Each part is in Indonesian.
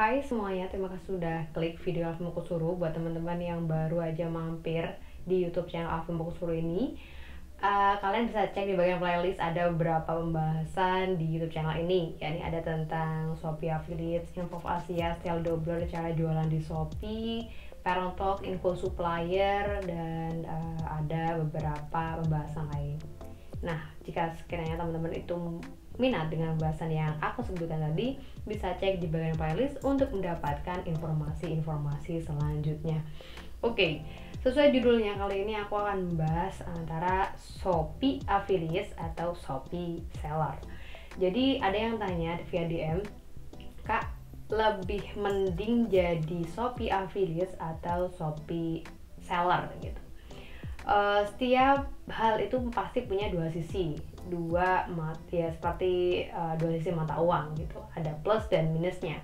Hai semuanya, terima kasih sudah klik video Alvin Mokusuru Buat teman-teman yang baru aja mampir di YouTube channel Alvin Mokusuru ini. Uh, Kalian bisa cek di bagian playlist ada beberapa pembahasan di YouTube channel ini yakni ada tentang Shopee Affiliates, Info Asia, Style Dobler, cara jualan di Shopee Parent Talk, Info Supplier, dan uh, ada beberapa pembahasan lain. Nah, jika sekiranya teman-teman itu minat dengan bahasan yang aku sebutkan tadi, bisa cek di bagian playlist untuk mendapatkan informasi-informasi selanjutnya. Oke, sesuai judulnya kali ini aku akan membahas antara Shopee Affiliates atau Shopee Seller. Jadi ada yang tanya via DM, Kak, lebih mending jadi Shopee Affiliates atau Shopee Seller gitu. Uh, setiap hal itu pasti punya dua sisi. Dua mat ya seperti uh, dua sisi mata uang gitu. Ada plus dan minusnya.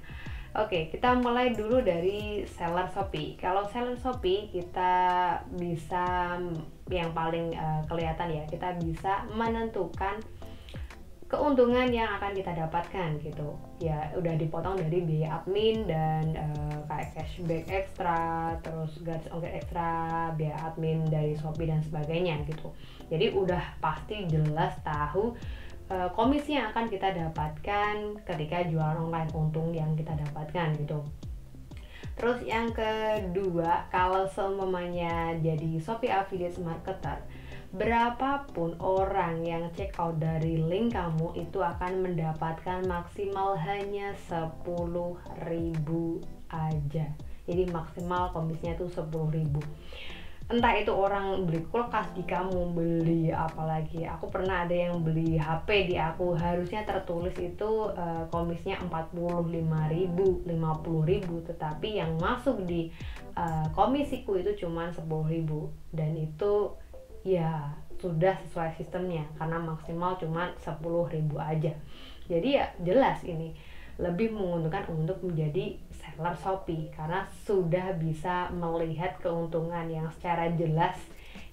Oke, kita mulai dulu dari seller Shopee. Kalau seller Shopee kita bisa yang paling uh, kelihatan ya, kita bisa menentukan keuntungan yang akan kita dapatkan gitu. Ya udah dipotong dari biaya admin dan uh, kayak cashback ekstra terus gratis ongkir ekstra biaya admin dari Shopee dan sebagainya gitu. Jadi udah pasti jelas tahu uh, komisi yang akan kita dapatkan ketika jualan online untung yang kita dapatkan gitu. Terus yang kedua kalau seumpamanya jadi Shopee affiliate marketer berapapun orang yang check out dari link kamu itu akan mendapatkan maksimal hanya 10.000 aja. Jadi maksimal komisinya itu 10.000 entah itu orang beli kulkas di kamu beli apalagi. Aku pernah ada yang beli HP di aku. Harusnya tertulis itu uh, komisnya 45.000 50.000 tetapi yang masuk di uh, komisiku itu cuma 10.000 dan itu ya sudah sesuai sistemnya karena maksimal cuma 10.000 aja jadi ya jelas ini lebih menguntungkan untuk menjadi seller Shopee karena sudah bisa melihat keuntungan yang secara jelas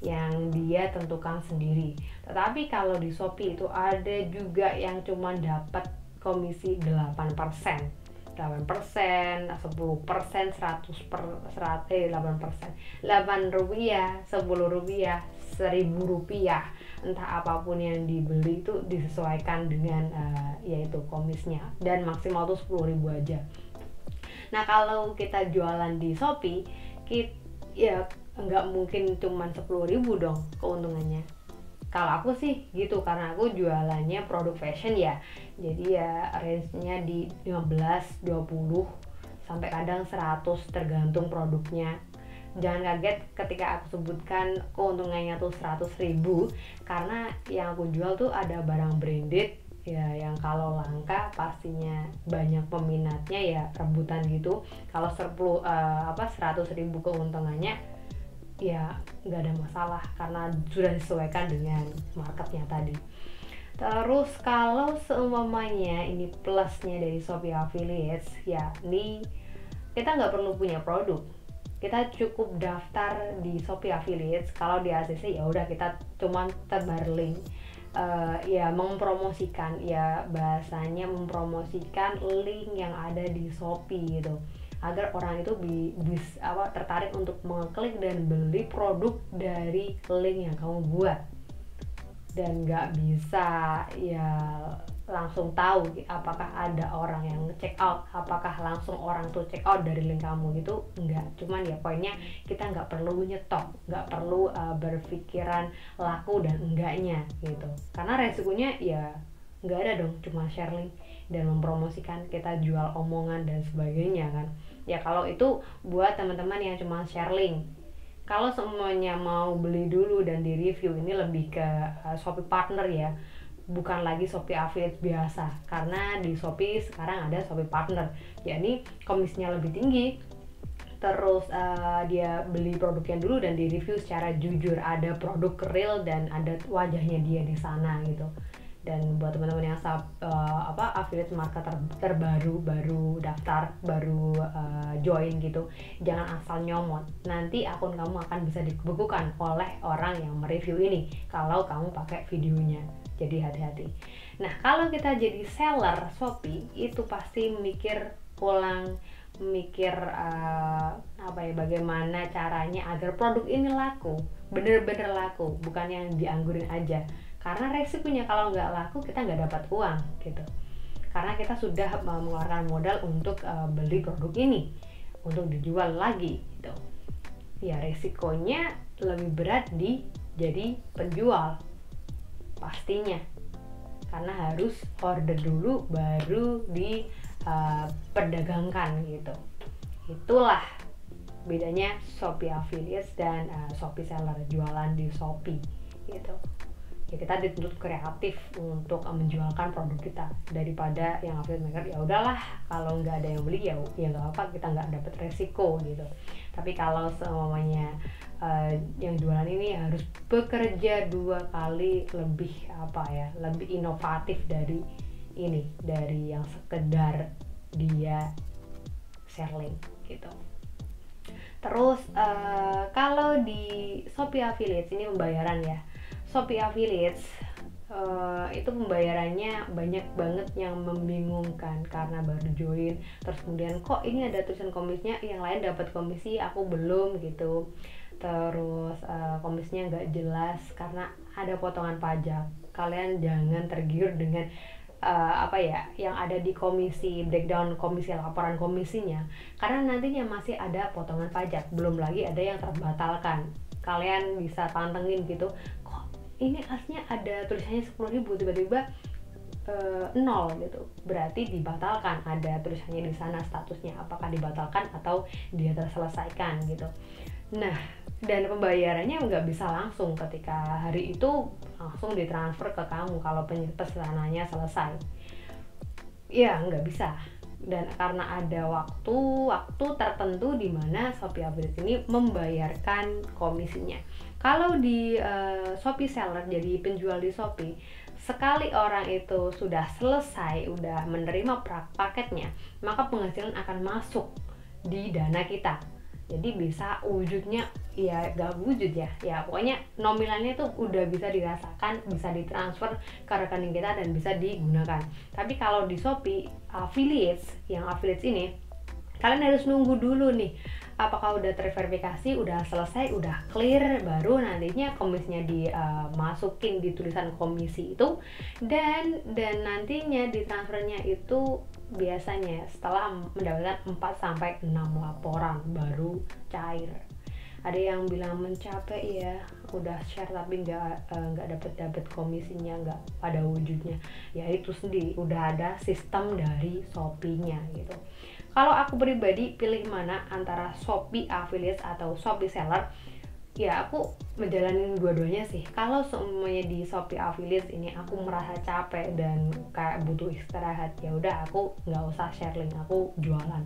yang dia tentukan sendiri. Tetapi kalau di Shopee itu ada juga yang cuma dapat komisi 8%. 8 persen, 10 persen, 100 per 100, eh 8 persen, 8 rupiah, 10 rupiah, 1000 rupiah, entah apa pun yang dibeli itu disesuaikan dengan uh, yaitu komisnya. Dan maksimal tuh 10 ribu aja. Nah kalau kita jualan di Shopee, kita, ya nggak mungkin cuma 10 ribu dong keuntungannya kalau aku sih gitu karena aku jualannya produk fashion ya. Jadi ya range-nya di 15 20 sampai kadang 100 tergantung produknya. Jangan kaget ketika aku sebutkan keuntungannya tuh 100 ribu karena yang aku jual tuh ada barang branded ya yang kalau langka pastinya banyak peminatnya ya rebutan gitu. Kalau 10 uh, apa 100 ribu keuntungannya ya nggak ada masalah karena sudah disesuaikan dengan marketnya tadi. Terus kalau seumpamanya ini plusnya dari Shopee Affiliates ya ini kita nggak perlu punya produk. Kita cukup daftar di Shopee Affiliates. Kalau di ACC ya udah kita cuman tebar link. Uh, ya mempromosikan. Ya bahasanya mempromosikan link yang ada di Shopee gitu agar orang itu bi, bis, apa tertarik untuk mengklik dan beli produk dari link yang kamu buat. Dan nggak bisa ya langsung tahu apakah ada orang yang check out apakah langsung orang tuh check out dari link kamu gitu enggak cuman ya poinnya kita nggak perlu nyetok nggak perlu uh, berpikiran laku dan enggaknya gitu. Karena resikonya ya nggak ada dong cuma share link dan mempromosikan kita jual omongan dan sebagainya kan ya kalau itu buat teman-teman yang cuma share link kalau semuanya mau beli dulu dan di review ini lebih ke uh, Shopee partner ya. Bukan lagi Shopee affiliate biasa. Karena di Shopee sekarang ada Shopee partner. Yakni komisinya lebih tinggi. Terus uh, dia beli produknya dulu dan di review secara jujur. Ada produk real dan ada wajahnya dia di sana gitu dan buat teman-teman yang sub, uh, apa affiliate marketer terbaru baru daftar baru uh, join gitu jangan asal nyomot. Nanti akun kamu akan bisa dibekukan oleh orang yang mereview ini kalau kamu pakai videonya. Jadi hati-hati. Nah kalau kita jadi seller Shopee itu pasti mikir pulang mikir uh, apa ya bagaimana caranya agar produk ini laku bener-bener laku bukan yang dianggurin aja karena resikonya kalau nggak laku kita nggak dapat uang gitu. Karena kita sudah mengeluarkan modal untuk uh, beli produk ini untuk dijual lagi gitu. Ya resikonya lebih berat di jadi penjual pastinya. Karena harus order dulu baru diperdagangkan uh, gitu. Itulah bedanya Shopee Affiliates dan uh, Shopee Seller jualan di Shopee gitu ya kita dituntut kreatif untuk uh, menjualkan produk kita. Daripada yang affiliate maker ya udahlah kalau nggak ada yang beli ya ya nggak apa kita nggak dapet resiko gitu. Tapi kalau semuanya uh, yang jualan ini harus bekerja dua kali lebih apa ya lebih inovatif dari ini dari yang sekedar dia selling gitu. Terus uh, kalau di Shopee Affiliates ini pembayaran ya. Shopee Affiliates uh, itu pembayarannya banyak banget yang membingungkan karena baru join. Terus kemudian kok ini ada tulisan komisnya? Yang lain dapat komisi aku belum gitu. Terus uh, komisnya nggak jelas karena ada potongan pajak. Kalian jangan tergiur dengan uh, apa ya yang ada di komisi breakdown komisi laporan komisinya. Karena nantinya masih ada potongan pajak. Belum lagi ada yang terbatalkan. Kalian bisa pantengin gitu ini aslinya ada tulisannya sepuluh ribu tiba-tiba uh, nol gitu. Berarti dibatalkan. Ada tulisannya di sana statusnya apakah dibatalkan atau dia terselesaikan gitu. Nah dan pembayarannya nggak bisa langsung ketika hari itu langsung ditransfer ke kamu kalau pesanannya selesai. Ya nggak bisa dan karena ada waktu waktu tertentu di mana Shopee Affiliate ini membayarkan komisinya. Kalau di uh, Shopee seller jadi penjual di Shopee sekali orang itu sudah selesai udah menerima paketnya maka penghasilan akan masuk di dana kita jadi bisa wujudnya ya gak wujud ya. Ya pokoknya nominalnya tuh udah bisa dirasakan bisa ditransfer ke rekening kita dan bisa digunakan. Tapi kalau di Shopee affiliates yang affiliates ini kalian harus nunggu dulu nih apakah udah terverifikasi udah selesai udah clear baru nantinya komisinya dimasukin uh, di tulisan komisi itu. Dan dan nantinya di transfernya itu biasanya setelah mendapatkan 4 sampai 6 laporan baru cair. Ada yang bilang mencapai ya udah share tapi nggak eh, nggak uh, dapet dapet komisinya nggak pada wujudnya. Ya itu sendiri udah ada sistem dari Shopee-nya gitu. Kalau aku pribadi pilih mana antara Shopee affiliate atau Shopee seller ya aku menjalani dua-duanya sih. Kalau semuanya di Shopee affiliate ini aku merasa capek dan kayak butuh istirahat ya udah aku nggak usah sharing aku jualan.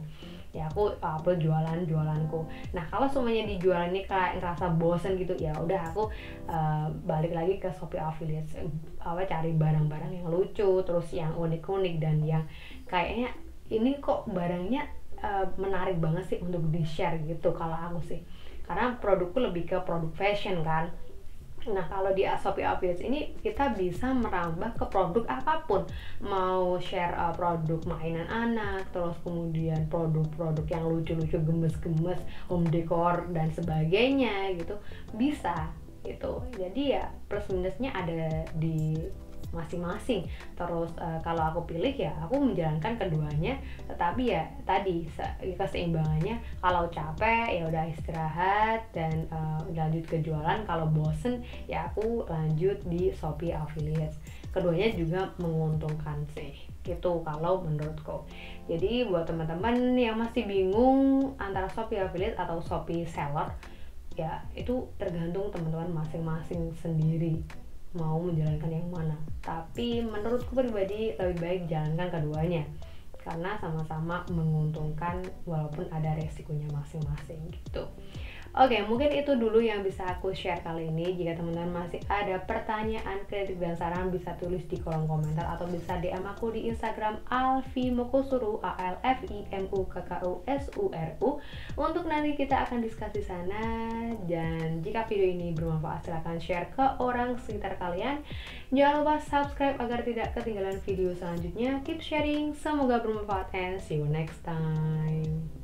Ya aku apa jualan jualanku. Nah kalau semuanya dijualan ini kayak ngerasa bosen gitu ya udah aku uh, balik lagi ke Shopee affiliate apa cari barang-barang yang lucu terus yang unik-unik dan yang kayaknya ini kok barangnya uh, menarik banget sih untuk di share gitu kalau aku sih karena produkku lebih ke produk fashion kan. Nah kalau di Shopee Affiliates ini kita bisa merambah ke produk apa pun. Mau share uh, produk mainan anak Terus kemudian produk-produk yang lucu-lucu gemes-gemes Home decor dan sebagainya gitu. Bisa gitu. Jadi ya plus minusnya ada di masing-masing. Terus uh, kalau aku pilih ya aku menjalankan keduanya. Tetapi ya tadi keseimbangannya kalau capek ya udah istirahat dan uh, lanjut ke jualan. Kalau bosen ya aku lanjut di Shopee Affiliates. Keduanya juga menguntungkan sih gitu kalau menurutku. Jadi buat teman-teman yang masih bingung antara Shopee Affiliate atau Shopee Seller ya itu tergantung teman-teman masing-masing sendiri mau menjalankan yang mana. Tapi menurutku pribadi lebih baik jalankan keduanya. Karena sama-sama menguntungkan walaupun ada resikonya masing-masing gitu Oke, mungkin itu dulu yang bisa aku share kali ini. Jika teman-teman masih ada pertanyaan, kritik dan saran bisa tulis di kolom komentar atau bisa DM aku di Instagram Alfi Mukosuru A L F I M U K K U S U R U. Untuk nanti kita akan diskusi sana dan jika video ini bermanfaat silahkan share ke orang sekitar kalian. Jangan lupa subscribe agar tidak ketinggalan video selanjutnya. Keep sharing, semoga bermanfaat and see you next time.